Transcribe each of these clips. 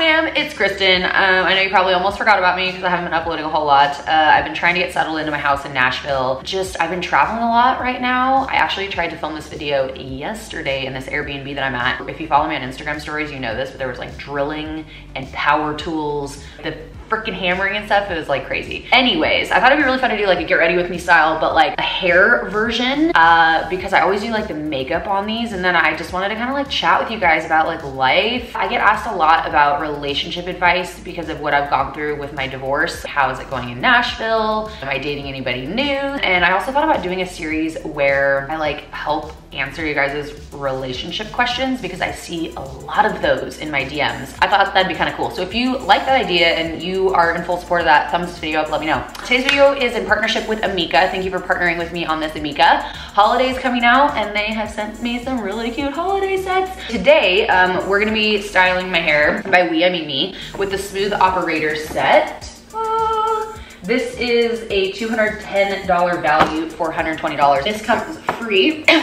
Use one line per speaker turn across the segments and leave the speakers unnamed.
fam, it's Kristen. Um, I know you probably almost forgot about me because I haven't been uploading a whole lot. Uh, I've been trying to get settled into my house in Nashville. Just, I've been traveling a lot right now. I actually tried to film this video yesterday in this Airbnb that I'm at. If you follow me on Instagram stories, you know this, but there was like drilling and power tools. The freaking hammering and stuff. It was like crazy. Anyways, I thought it'd be really fun to do like a get ready with me style, but like a hair version uh, because I always do like the makeup on these. And then I just wanted to kind of like chat with you guys about like life. I get asked a lot about relationship advice because of what I've gone through with my divorce. How is it going in Nashville? Am I dating anybody new? And I also thought about doing a series where I like help answer you guys' relationship questions because I see a lot of those in my DMs. I thought that'd be kind of cool. So if you like that idea and you are in full support of that, thumbs this video up, let me know. Today's video is in partnership with Amika. Thank you for partnering with me on this, Amika. Holidays coming out and they have sent me some really cute holiday sets. Today, um, we're gonna be styling my hair, by we, I mean me, with the Smooth Operator set. Ah, this is a $210 value for $120. This comes free.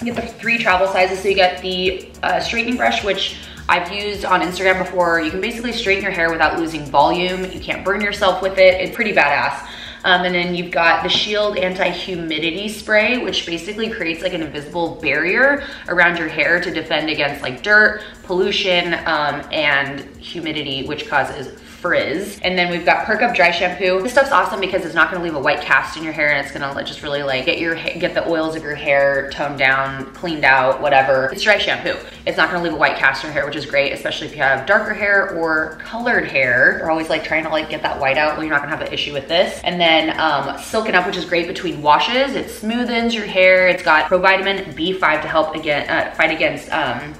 You get the three travel sizes. So you get the uh, straightening brush, which I've used on Instagram before. You can basically straighten your hair without losing volume. You can't burn yourself with it. It's pretty badass. Um, and then you've got the Shield Anti-Humidity Spray, which basically creates like an invisible barrier around your hair to defend against like dirt, pollution, um, and humidity, which causes frizz. And then we've got Perk Up Dry Shampoo. This stuff's awesome because it's not gonna leave a white cast in your hair and it's gonna just really like get your get the oils of your hair toned down, cleaned out, whatever. It's dry shampoo. It's not gonna leave a white cast in your hair, which is great, especially if you have darker hair or colored hair. You're always like trying to like get that white out. Well, you're not gonna have an issue with this. And then um, Silken Up, which is great between washes. It smoothens your hair. It's got provitamin B5 to help again, uh, fight against um,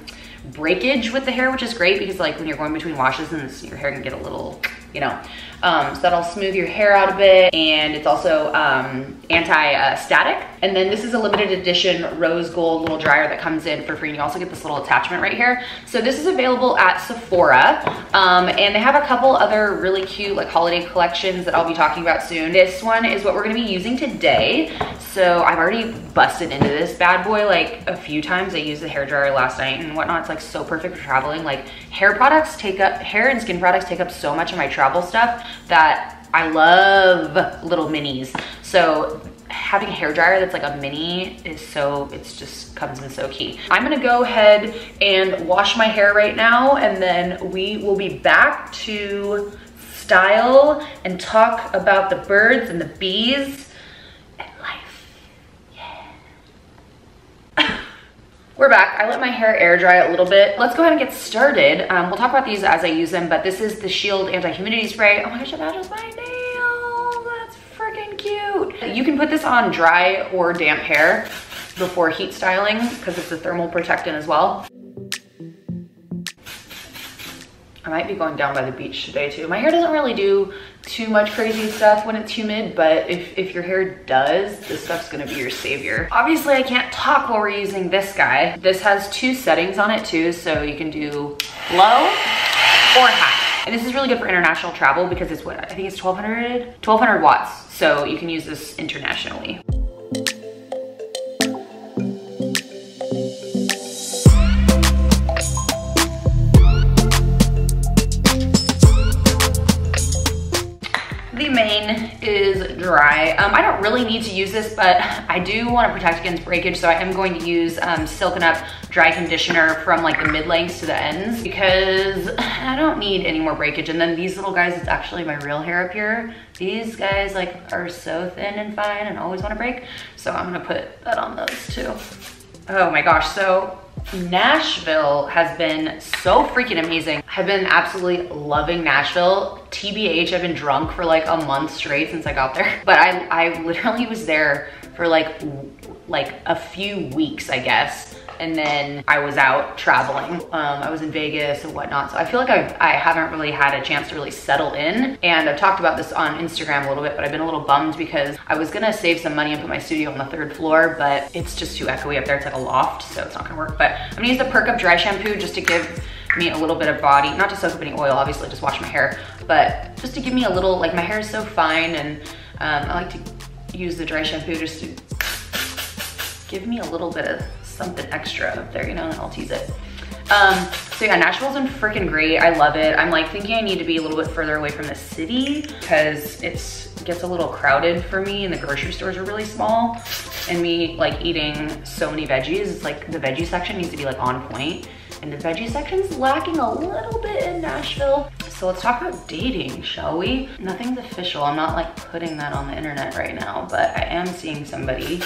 breakage with the hair, which is great because like when you're going between washes and your hair can get a little, you know, um, so that'll smooth your hair out a bit. And it's also um, anti-static. And then this is a limited edition rose gold little dryer that comes in for free. And you also get this little attachment right here. So this is available at Sephora. Um, and they have a couple other really cute like holiday collections that I'll be talking about soon. This one is what we're gonna be using today. So I've already busted into this bad boy like a few times. I used the hair dryer last night and whatnot. It's like so perfect for traveling. Like hair products take up, hair and skin products take up so much of my travel stuff that I love little minis. So having a hair dryer that's like a mini is so, it's just comes in so key. I'm gonna go ahead and wash my hair right now and then we will be back to style and talk about the birds and the bees We're back. I let my hair air dry a little bit. Let's go ahead and get started. Um, we'll talk about these as I use them, but this is the Shield Anti-Humidity Spray. Oh my gosh, it matches my nail. That's freaking cute. You can put this on dry or damp hair before heat styling because it's a thermal protectant as well. I might be going down by the beach today too. My hair doesn't really do too much crazy stuff when it's humid, but if, if your hair does, this stuff's gonna be your savior. Obviously, I can't talk while we're using this guy. This has two settings on it too, so you can do low or high. And this is really good for international travel because it's what, I think it's 1200, 1200 watts. So you can use this internationally. Really need to use this, but I do want to protect against breakage, so I am going to use um, Silken Up Dry Conditioner from like the mid-lengths to the ends because I don't need any more breakage. And then these little guys, it's actually my real hair up here. These guys like are so thin and fine and always want to break. So I'm gonna put that on those too. Oh my gosh, so Nashville has been so freaking amazing. I've been absolutely loving Nashville. TBH, I've been drunk for like a month straight since I got there. But I, I literally was there for like, like a few weeks, I guess and then I was out traveling. Um, I was in Vegas and whatnot. So I feel like I've, I haven't really had a chance to really settle in. And I've talked about this on Instagram a little bit, but I've been a little bummed because I was gonna save some money and put my studio on the third floor, but it's just too echoey up there. It's like a loft, so it's not gonna work. But I'm gonna use the Perk Up Dry Shampoo just to give me a little bit of body, not to soak up any oil, obviously just wash my hair, but just to give me a little, like my hair is so fine and um, I like to use the dry shampoo just to give me a little bit of something extra up there, you know, and I'll tease it. Um, so yeah, Nashville's been freaking great. I love it. I'm like thinking I need to be a little bit further away from the city because it's gets a little crowded for me and the grocery stores are really small. And me like eating so many veggies, it's like the veggie section needs to be like on point and the veggie section's lacking a little bit in Nashville. So let's talk about dating, shall we? Nothing's official. I'm not like putting that on the internet right now, but I am seeing somebody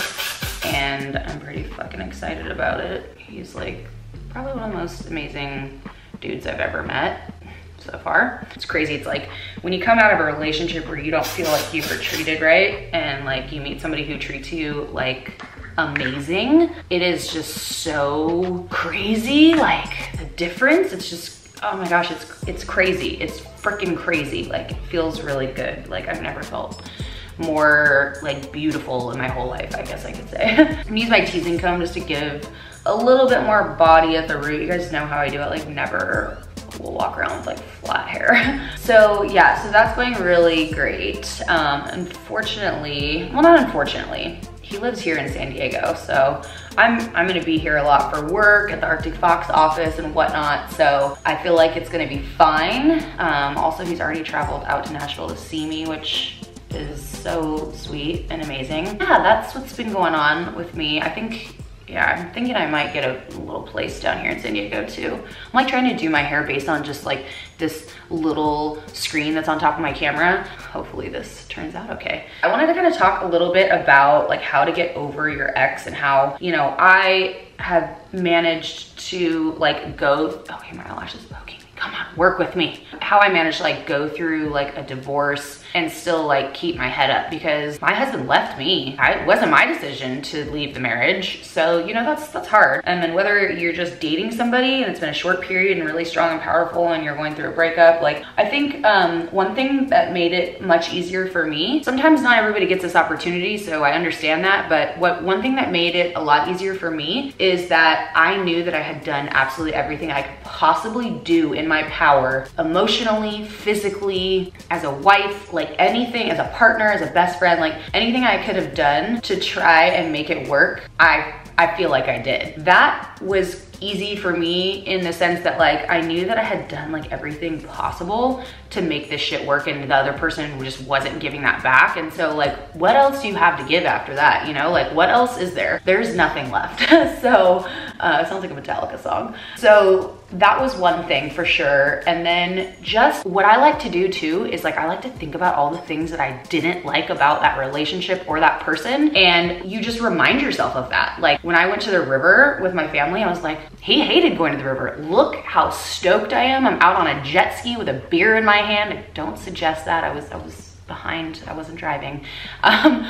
and I'm pretty fucking excited about it. He's like probably one of the most amazing dudes I've ever met so far. It's crazy. It's like when you come out of a relationship where you don't feel like you were treated right and like you meet somebody who treats you like amazing. It is just so crazy, like the difference. It's just, oh my gosh, it's it's crazy. It's freaking crazy. Like it feels really good. Like I've never felt more like beautiful in my whole life, I guess I could say. I'm gonna use my teasing comb just to give a little bit more body at the root. You guys know how I do it, like never will walk around with like flat hair. so yeah, so that's going really great. Um, unfortunately, well not unfortunately, he lives here in San Diego, so I'm, I'm gonna be here a lot for work at the Arctic Fox office and whatnot, so I feel like it's gonna be fine. Um, also, he's already traveled out to Nashville to see me, which is so sweet and amazing. Yeah, that's what's been going on with me. I think yeah, I'm thinking I might get a little place down here in San Diego too. I'm like trying to do my hair based on just like this little screen that's on top of my camera. Hopefully this turns out okay. I wanted to kind of talk a little bit about like how to get over your ex and how, you know, I have managed to like go, oh, okay, my eyelashes poking come on, work with me. How I managed to like go through like a divorce and still like keep my head up because my husband left me. I, it wasn't my decision to leave the marriage. So, you know, that's, that's hard. And then whether you're just dating somebody and it's been a short period and really strong and powerful and you're going through a breakup, like I think um, one thing that made it much easier for me, sometimes not everybody gets this opportunity, so I understand that. But what one thing that made it a lot easier for me is that I knew that I had done absolutely everything I could possibly do in my power emotionally, physically, as a wife, like anything as a partner, as a best friend, like anything I could have done to try and make it work, I I feel like I did. That was easy for me in the sense that like I knew that I had done like everything possible to make this shit work and the other person just wasn't giving that back. And so like, what else do you have to give after that? You know, like what else is there? There's nothing left. so uh, it sounds like a Metallica song. So that was one thing for sure. And then just what I like to do too is like, I like to think about all the things that I didn't like about that relationship or that person. And you just remind yourself of that. Like when I went to the river with my family, I was like, he hated going to the river. Look how stoked I am. I'm out on a jet ski with a beer in my hand. Don't suggest that. I was, I was behind, I wasn't driving. Um,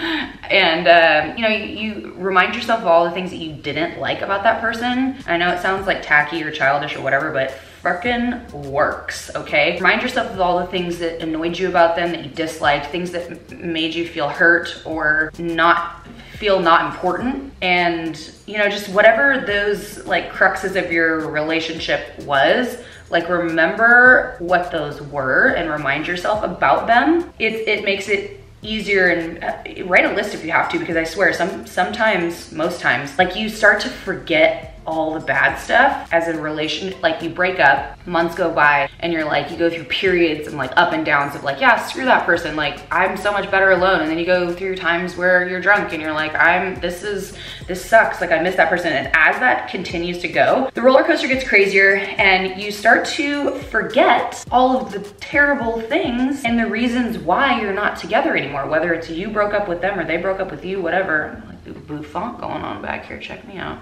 and, uh, you know, you, you, remind yourself of all the things that you didn't like about that person. I know it sounds like tacky or childish or whatever, but frickin' works, okay? Remind yourself of all the things that annoyed you about them, that you disliked, things that made you feel hurt or not feel not important. And, you know, just whatever those like cruxes of your relationship was, like remember what those were and remind yourself about them. It, it makes it easier and uh, write a list if you have to because I swear some sometimes most times like you start to forget all the bad stuff as a relation like you break up months go by and you're like you go through periods and like up and downs of like yeah screw that person like i'm so much better alone. And then you go through times where you're drunk and you're like i'm this is this sucks. Like i miss that person. And as that continues to go the roller coaster gets crazier and you start to forget all of the terrible things and the reasons why you're not together anymore whether it's you broke up with them or they broke up with you whatever. Like bouffant going on back here. Check me out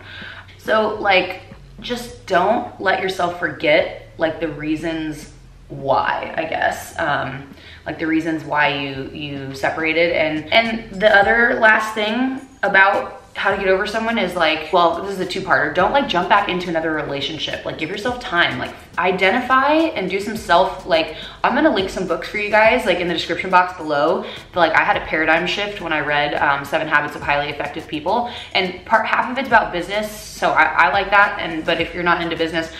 so like, just don't let yourself forget like the reasons why, I guess. Um, like the reasons why you you separated and and the other last thing about how to get over someone is like, well, this is a two-parter. Don't like jump back into another relationship. Like give yourself time. Like identify and do some self, like I'm gonna link some books for you guys like in the description box below. But, like I had a paradigm shift when I read um, Seven Habits of Highly Effective People. And part half of it's about business. So I, I like that. And but if you're not into business,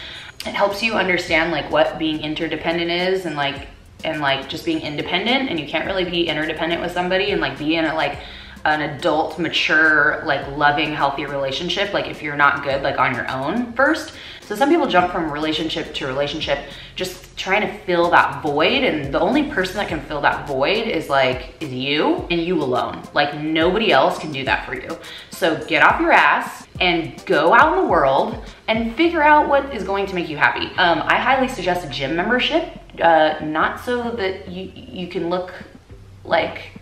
it helps you understand like what being interdependent is and like and like just being independent and you can't really be interdependent with somebody and like be in a like an adult, mature, like loving, healthy relationship, like if you're not good, like on your own first. So some people jump from relationship to relationship just trying to fill that void and the only person that can fill that void is like is you and you alone. Like nobody else can do that for you. So get off your ass and go out in the world and figure out what is going to make you happy. Um, I highly suggest a gym membership, uh, not so that you you can look like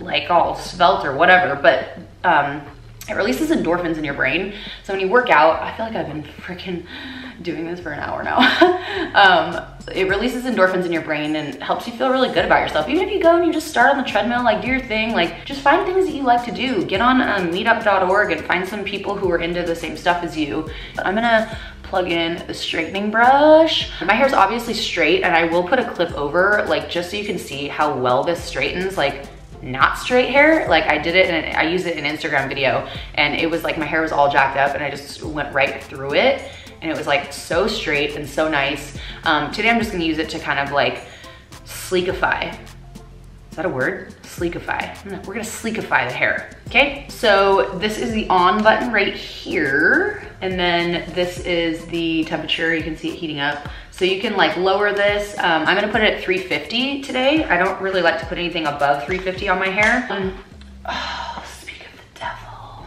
like all svelte or whatever, but um, it releases endorphins in your brain. So when you work out, I feel like I've been freaking doing this for an hour now. um, it releases endorphins in your brain and helps you feel really good about yourself. Even if you go and you just start on the treadmill, like do your thing, like just find things that you like to do. Get on um, meetup.org and find some people who are into the same stuff as you. But I'm gonna plug in the straightening brush. My hair is obviously straight and I will put a clip over like just so you can see how well this straightens. Like not straight hair. Like I did it and I used it in an Instagram video and it was like my hair was all jacked up and I just went right through it and it was like so straight and so nice. Um, today I'm just gonna use it to kind of like sleekify. Is that a word? Sleekify. We're gonna sleekify the hair, okay? So this is the on button right here. And then this is the temperature. You can see it heating up. So you can like lower this. Um, I'm gonna put it at 350 today. I don't really like to put anything above 350 on my hair. Um, oh, speak of the devil.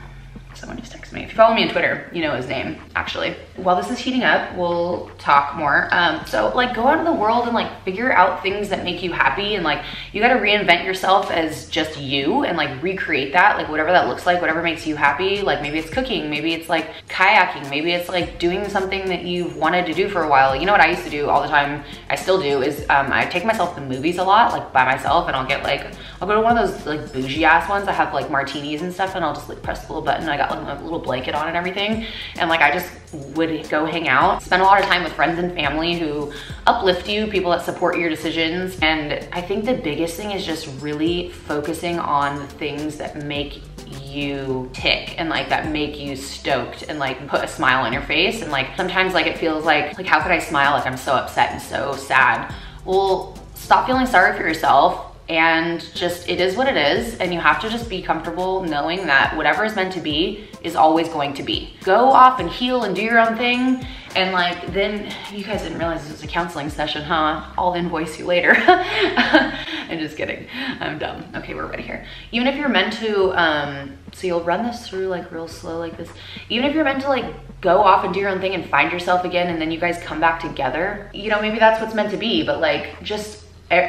Someone just texted me. If you follow me on Twitter, you know his name, actually. While this is heating up, we'll talk more. Um, so like go out in the world and like figure out things that make you happy and like you gotta reinvent yourself as just you and like recreate that, like whatever that looks like, whatever makes you happy. Like maybe it's cooking, maybe it's like kayaking, maybe it's like doing something that you've wanted to do for a while. You know what I used to do all the time, I still do, is um, I take myself to movies a lot, like by myself and I'll get like, I'll go to one of those like bougie ass ones that have like martinis and stuff and I'll just like press the little button. I got like a little blanket on and everything. And like I just would go hang out, spend a lot of time with friends and family who uplift you, people that support your decisions. And I think the biggest thing is just really focusing on the things that make you tick and like that make you stoked and like put a smile on your face. And like sometimes like it feels like like how could I smile? Like I'm so upset and so sad. Well stop feeling sorry for yourself and just it is what it is and you have to just be comfortable knowing that whatever is meant to be is always going to be. Go off and heal and do your own thing and like then you guys didn't realize this was a counseling session huh? I'll invoice you later. I'm just kidding. I'm dumb. Okay we're ready here. Even if you're meant to um so you'll run this through like real slow like this. Even if you're meant to like go off and do your own thing and find yourself again and then you guys come back together you know maybe that's what's meant to be but like just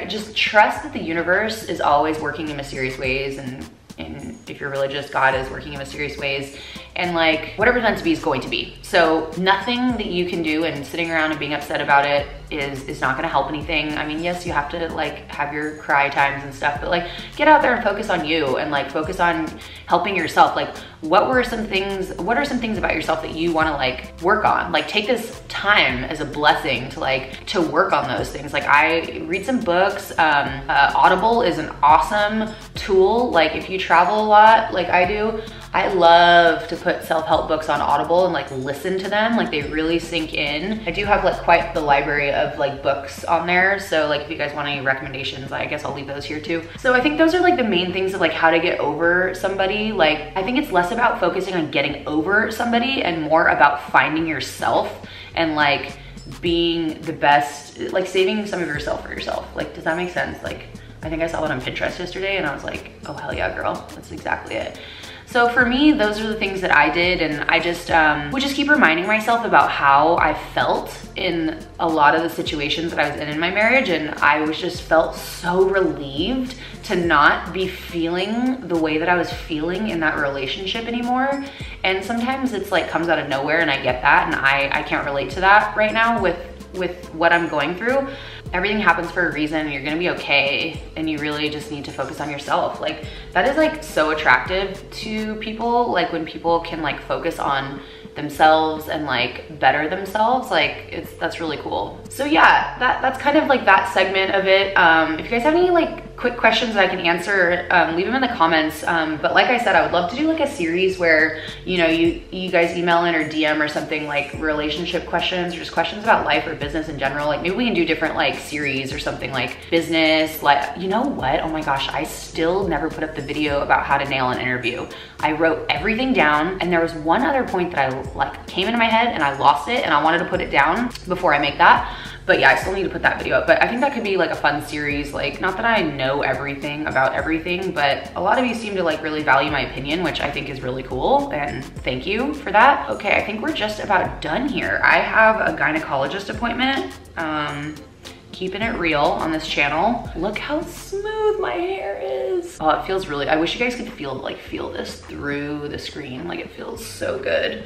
just trust that the universe is always working in mysterious ways and, and if you're religious, God is working in mysterious ways and like whatever's meant to be is going to be. So nothing that you can do and sitting around and being upset about it is is not gonna help anything. I mean, yes, you have to like have your cry times and stuff, but like get out there and focus on you and like focus on helping yourself. Like what were some things, what are some things about yourself that you wanna like work on? Like take this time as a blessing to like, to work on those things. Like I read some books, um, uh, Audible is an awesome tool. Like if you travel a lot like I do, I love to put self-help books on Audible and like listen to them. Like they really sink in. I do have like quite the library of like books on there. So like if you guys want any recommendations, I guess I'll leave those here too. So I think those are like the main things of like how to get over somebody. Like I think it's less about focusing on getting over somebody and more about finding yourself and like being the best, like saving some of yourself for yourself. Like, does that make sense? Like, I think I saw it on Pinterest yesterday and I was like, oh hell yeah, girl, that's exactly it. So for me, those are the things that I did and I just um, would just keep reminding myself about how I felt in a lot of the situations that I was in in my marriage and I was just felt so relieved to not be feeling the way that I was feeling in that relationship anymore. And sometimes it's like comes out of nowhere and I get that and I, I can't relate to that right now with with what I'm going through everything happens for a reason you're gonna be okay and you really just need to focus on yourself. Like that is like so attractive to people like when people can like focus on themselves and like better themselves like it's that's really cool. So yeah that that's kind of like that segment of it. Um if you guys have any like quick questions that I can answer, um, leave them in the comments. Um, but like I said, I would love to do like a series where, you know, you, you guys email in or DM or something like relationship questions or just questions about life or business in general. Like maybe we can do different like series or something like business, like, you know what? Oh my gosh, I still never put up the video about how to nail an interview. I wrote everything down and there was one other point that I like came into my head and I lost it and I wanted to put it down before I make that. But yeah, I still need to put that video up. But I think that could be like a fun series. Like, not that I know everything about everything, but a lot of you seem to like really value my opinion, which I think is really cool. And thank you for that. Okay, I think we're just about done here. I have a gynecologist appointment. Um, keeping it real on this channel. Look how smooth my hair is. Oh, it feels really, I wish you guys could feel like feel this through the screen. Like it feels so good.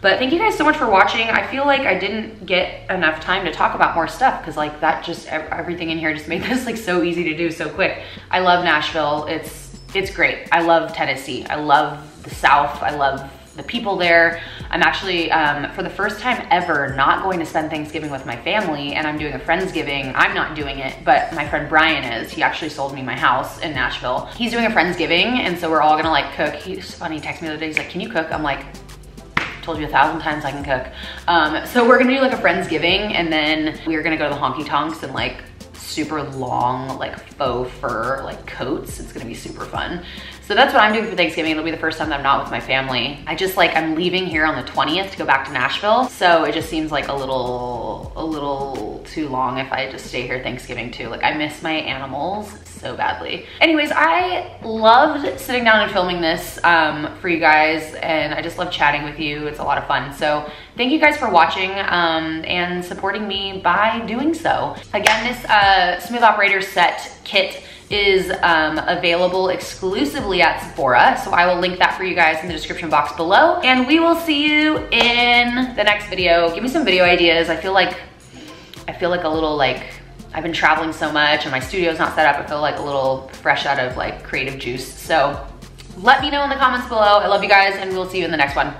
But thank you guys so much for watching. I feel like I didn't get enough time to talk about more stuff because like that just, everything in here just made this like so easy to do so quick. I love Nashville. It's, it's great. I love Tennessee. I love the South. I love the people there. I'm actually, um, for the first time ever, not going to spend Thanksgiving with my family and I'm doing a Friendsgiving. I'm not doing it, but my friend Brian is. He actually sold me my house in Nashville. He's doing a Friendsgiving and so we're all gonna like cook. He's funny, he texted me the other day, he's like, can you cook? I'm like, told you a thousand times I can cook. Um, so we're gonna do like a Friendsgiving and then we're gonna go to the honky tonks and like super long like faux fur like coats. It's gonna be super fun. So that's what I'm doing for Thanksgiving. It'll be the first time that I'm not with my family. I just like, I'm leaving here on the 20th to go back to Nashville. So it just seems like a little, a little too long if I just stay here Thanksgiving too. Like I miss my animals so badly. Anyways, I loved sitting down and filming this um, for you guys and I just love chatting with you. It's a lot of fun. So thank you guys for watching um, and supporting me by doing so. Again, this uh, Smooth Operator set kit is um, available exclusively at Sephora. So I will link that for you guys in the description box below. And we will see you in the next video. Give me some video ideas. I feel like, I feel like a little like, I've been traveling so much and my studio's not set up. I feel like a little fresh out of like creative juice. So let me know in the comments below. I love you guys and we'll see you in the next one.